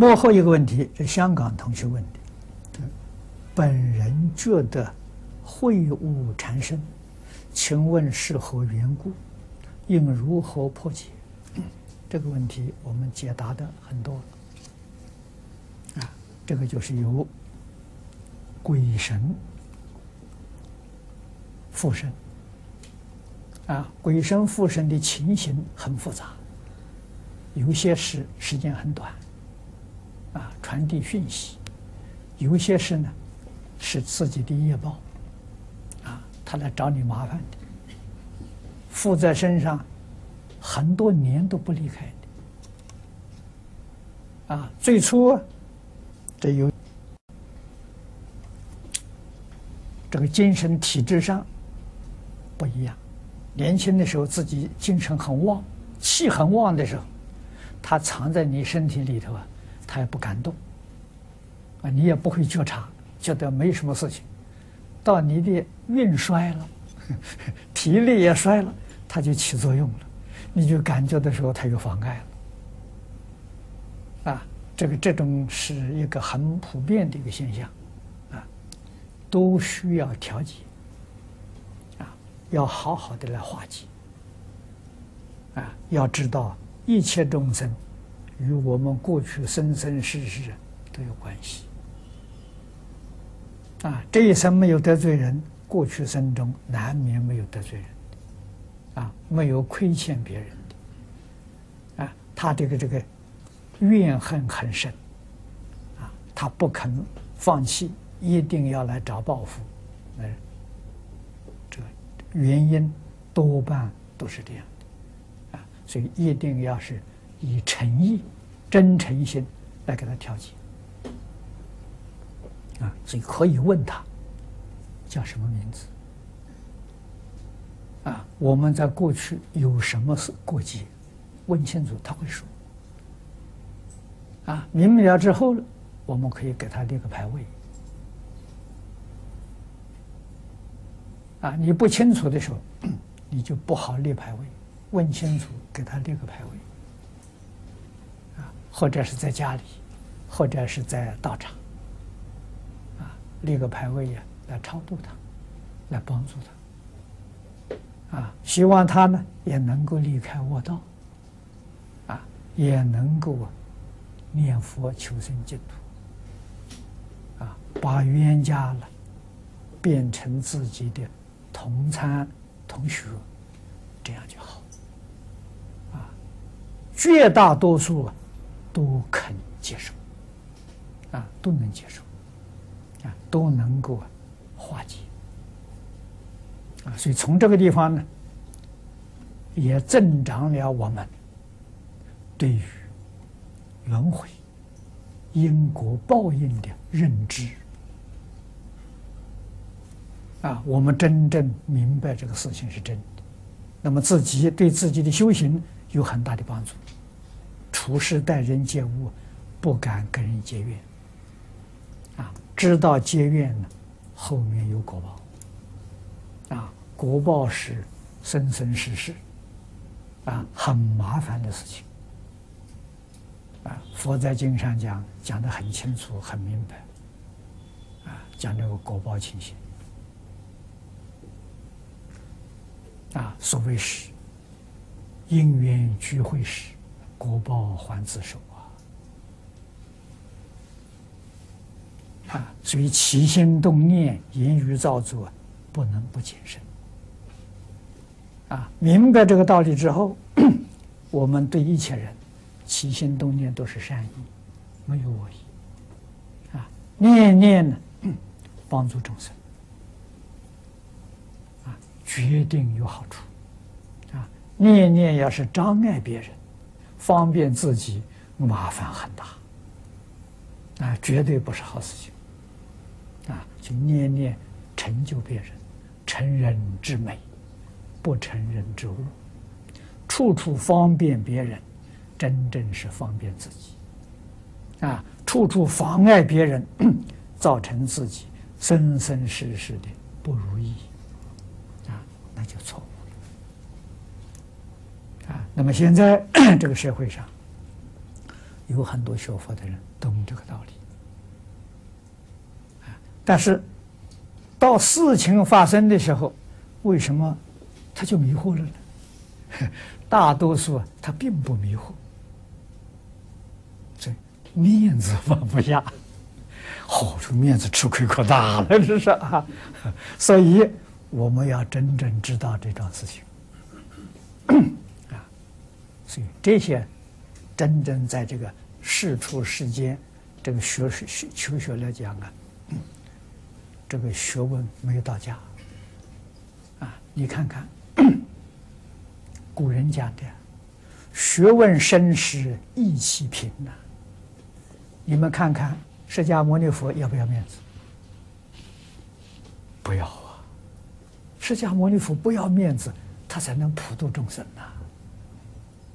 幕后一个问题是香港同学问的，本人觉得秽物缠身，请问是何缘故？应如何破解？这个问题我们解答的很多啊，这个就是由鬼神附身啊，鬼神附身的情形很复杂，有些是时间很短。啊，传递讯息，有些事呢是自己的业报，啊，他来找你麻烦的，附在身上很多年都不离开的，啊，最初这有这个精神体质上不一样，年轻的时候自己精神很旺，气很旺的时候，它藏在你身体里头啊。他也不敢动，啊，你也不会觉察，觉得没什么事情。到你的运衰了，体力也衰了，它就起作用了，你就感觉的时候，它就妨碍了。啊，这个这种是一个很普遍的一个现象，啊，都需要调节，啊，要好好的来化解，啊，要知道一切众生。与我们过去生生世世都有关系啊！这一生没有得罪人，过去生中难免没有得罪人啊，没有亏欠别人的啊，他这个这个怨恨很深啊，他不肯放弃，一定要来找报复，哎，这原因多半都是这样的啊，所以一定要是。以诚意、真诚心来给他调解啊，所以可以问他叫什么名字啊？我们在过去有什么事过节，问清楚他会说啊。明了之后呢，我们可以给他立个牌位啊。你不清楚的时候，你就不好立牌位，问清楚给他立个牌位。或者是在家里，或者是在道场，啊，立个牌位呀，来超度他，来帮助他，啊，希望他呢也能够离开恶道，啊，也能够念佛求生净土，啊，把冤家了变成自己的同参同学，这样就好，啊，绝大多数啊。都肯接受，啊，都能接受，啊，都能够化解，啊，所以从这个地方呢，也增长了我们对于轮回、因果报应的认知，啊，我们真正明白这个事情是真的，那么自己对自己的修行有很大的帮助。处事待人接物，不敢跟人结怨，啊，知道结怨呢，后面有果报，啊，果报是生生世世，啊，很麻烦的事情，啊，佛在经上讲讲的很清楚、很明白，啊，讲这个果报情形，啊，所谓是因缘聚会时。果报还自受啊！啊，所以起心动念、言语造作，不能不谨慎。啊，明白这个道理之后，我们对一切人起心动念都是善意，没有恶意。啊，念念呢，帮助众生，啊，决定有好处。啊，念念要是障碍别人。方便自己，麻烦很大，啊，绝对不是好事情，啊，就念念成就别人，成人之美，不成人之恶，处处方便别人，真正是方便自己，啊，处处妨碍别人，造成自己生生世世的不如意，啊，那就错。那么现在 这个社会上，有很多学佛的人懂这个道理。但是到事情发生的时候，为什么他就迷惑了呢？大多数他并不迷惑，这面子放不下，好，处面子吃亏可大了，这是啊。所以我们要真正知道这桩事情。所以这些真正在这个世出世间这个学学求学来讲啊。这个学问没有到家啊！你看看，古人讲的“学问深时意气平”呐。你们看看，释迦牟尼佛要不要面子？不要啊！释迦牟尼佛不要面子，他才能普度众生呐。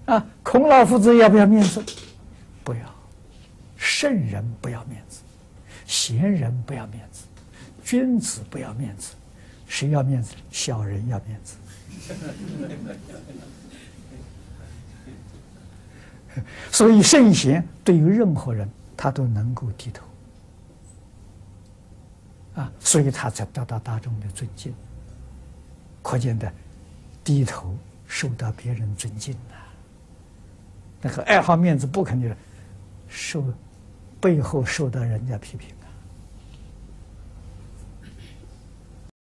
啊孔老夫子要不要面子？不要。圣人不要面子，贤人不要面子。君子不要面子，谁要面子？小人要面子。所以圣贤对于任何人，他都能够低头啊，所以他才得到大众的尊敬。可见的，低头受到别人尊敬呐。那个爱好面子不肯定受背后受到人家批评。